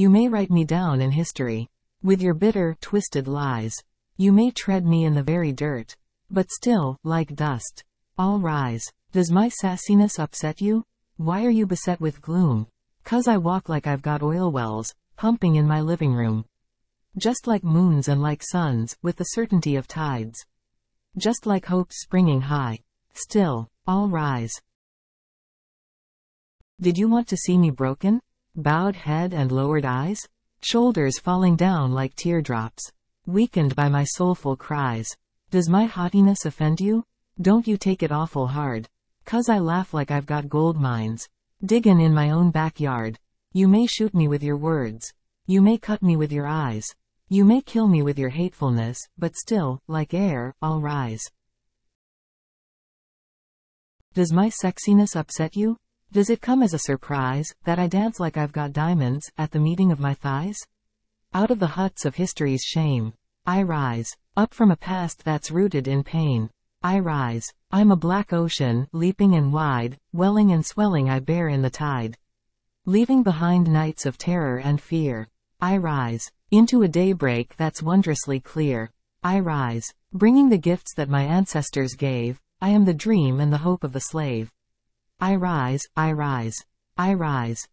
You may write me down in history. With your bitter, twisted lies. You may tread me in the very dirt. But still, like dust. I'll rise. Does my sassiness upset you? Why are you beset with gloom? Cause I walk like I've got oil wells, pumping in my living room. Just like moons and like suns, with the certainty of tides. Just like hopes springing high. Still, I'll rise. Did you want to see me broken? Bowed head and lowered eyes? Shoulders falling down like teardrops. Weakened by my soulful cries. Does my haughtiness offend you? Don't you take it awful hard. Cause I laugh like I've got gold mines. Diggin' in my own backyard. You may shoot me with your words. You may cut me with your eyes. You may kill me with your hatefulness, but still, like air, I'll rise. Does my sexiness upset you? Does it come as a surprise, that I dance like I've got diamonds, at the meeting of my thighs? Out of the huts of history's shame. I rise. Up from a past that's rooted in pain. I rise. I'm a black ocean, leaping and wide, welling and swelling I bear in the tide. Leaving behind nights of terror and fear. I rise. Into a daybreak that's wondrously clear. I rise. Bringing the gifts that my ancestors gave. I am the dream and the hope of the slave. I rise, I rise. I rise.